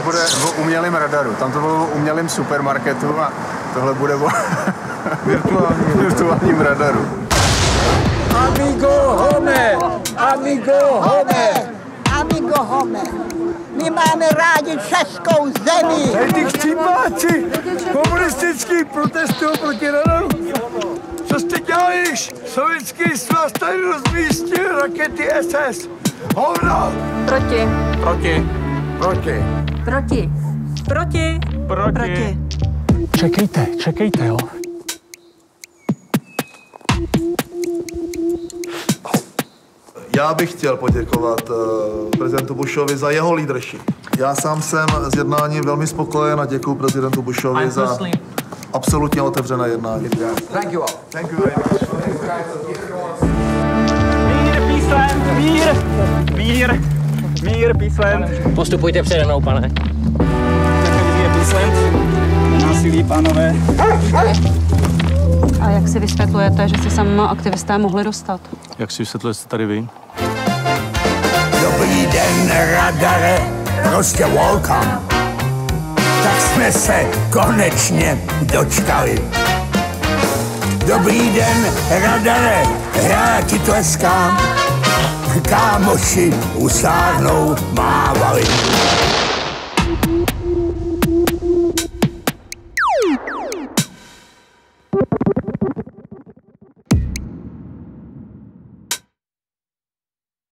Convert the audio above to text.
bude o umělém radaru. Tam to bylo o umělém supermarketu a tohle bude o virtuálním, virtuálním radaru. Amigo home! Amigo home! Amigo home. My máme rádi českou zemi. Hej, ty chcípáci! Komunistický protestují proti radaru. Co jste děláš? Sovětský svaz tady rozmístil rakety SS. Hovno! Proti. Proti. Proti. Proti. Proti. Proti. Čekejte, čekejte, jo. Já bych chtěl poděkovat uh, prezidentu Bushovi za jeho leadership. Já sám jsem z jednání velmi spokojen a děkuji prezidentu Bushovi za absolutně otevřené jednání. Thank you all. Thank you very much. Mír, mír, mír, mír, Peaceland. Postupujte přede mnou, pane. Takhle vyzýje Peaceland. Násilí, pánové. A jak si vysvětlujete, že se sem aktivisté mohli dostat? Jak si vysvětlujete tady vy? Dobrý den, radare, prostě welcome. Tak jsme se konečně dočkali. Dobrý den, radare, já ti tleskám. Kámoši usárnou mávali.